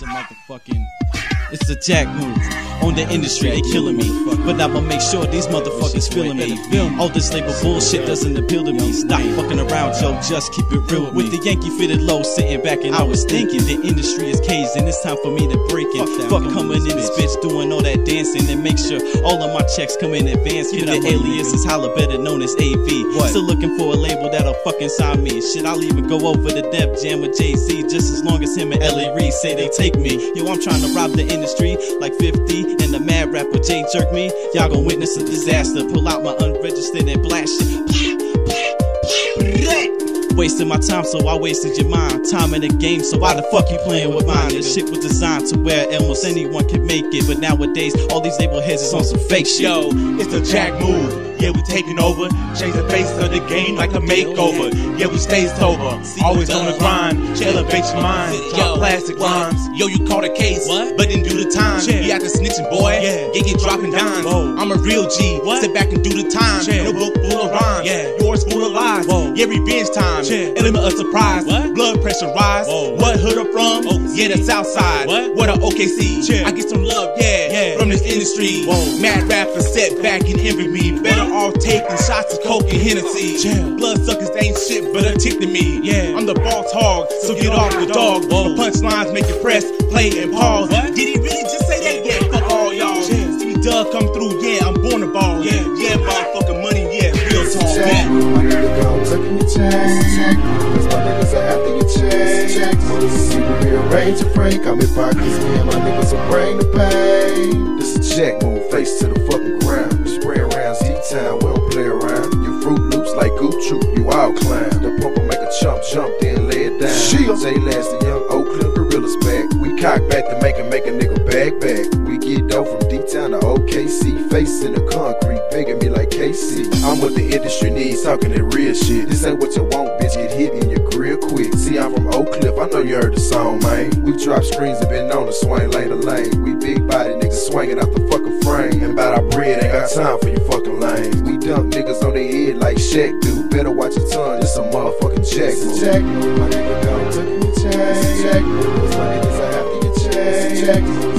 It's a motherfucking. It's a jack move on the industry, they killing me. But I'ma make sure these motherfuckers feeling me. All this label bullshit doesn't appeal to me. Stop fucking around, yo, just keep it real with the Yankee fitted low, sitting back and I was thinking the industry is caged and it's time for me to break it. Fuck coming in this bitch doing all that dancing and make sure all of my checks come in advance. Give the alias is holla better known as AV. Still looking for a label that'll fucking sign me. Shit, I'll even go over the Def Jam with Jay Z just as long as him and L.A. Reid say they take me. Yo, I'm trying to rob the industry like 50 and the mad rapper Jay Jerk me. Y'all gon' witness a disaster. Pull out my unregistered and blast shit. Wasting my time, so I wasted your mind. Time in the game, so why the fuck you playing with mine? This shit was designed to where almost anyone can make it, but nowadays all these label heads is on some fake shit. Yo, it's a jack move. Yeah, we taking over. Change the face of the game like a makeover. Yeah, we stay sober. Always uh, on the grind. Elevate your mind. Drop plastic rhymes. Yo, you caught a case, but didn't do the time. You out the snitching, boy. Yeah, get dropping dimes. I'm a real G. Sit back and do the time. No book full of rhymes. Yours full of lies. Yeah, revenge time. Element of surprise. Blood pressure rise. What hood I'm from? Yeah, the South Side. What What a OKC. I get some love, yeah, from this industry. Whoa. Mad rappers set back and envy me. Better off taking shots of coke and Hennessy. Blood suckers ain't shit but a tick to me. Yeah, I'm the boss hog, so get off the dog. The punchlines make you press, play, and pause. Did he really chain. Jack move, see we rearrange your frame. Got me pockets, me and my niggas will bring the pain. This a check move, face to the fucking ground. Spray around Z-Town, we don't play around. You fruit loops like Troop, you all clown. The pumper make a chump jump, then lay it down. Say last the young Oakland gorillas back. We cock back to make it make a nigga bag back. We get dough from D-Town to OKC. Face in the concrete, begging me like KC. I'm what the industry needs, talking that real shit. This ain't what you want, bitch. Get hit I know you heard the song, man. We drop screens and been on the swing lane to lane. We big body niggas swinging out the fucking frame. And about our bread, ain't got time for you fucking lanes. We dump niggas on their head like Shaq do. Better watch your tongue, this a motherfucking check. It's a check my nigga don't gon' tuck in your chain. Check move, my niggas are after your chain. Check move.